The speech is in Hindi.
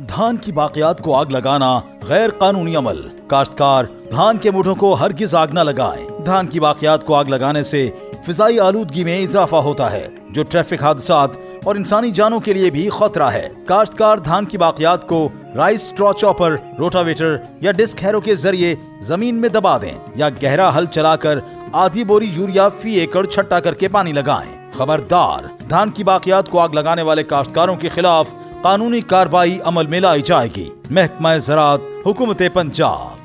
धान की बाकियात को आग लगाना गैर कानूनी अमल। काश्तकार, धान के मुठों को हरगिज आग न लगाए। धान की बाकियात को आग लगाने से फिजाई आलूदगी में इजाफा होता है, जो ट्रैफ़िक हादसा और इंसानी जानों के लिए भी खतरा है। काश्तकार, धान की बाकियात को राइस स्ट्रॉ चॉपर, रोटावेटर या डिस्क हैरो के ज़रिए ज़मीन में दबा दें या गहरा हल चलाकर आधी बोरी यूरिया फ़ी एकड़ छट्टा करके पानी लगाएँ। खबरदार, धान की बाकियात को आग लगाने वाले काश्तकारों के खिलाफ कानूनी कार्रवाई अमल में लाई जाएगी। महकमा ज़रात हुकूमत पंजाब।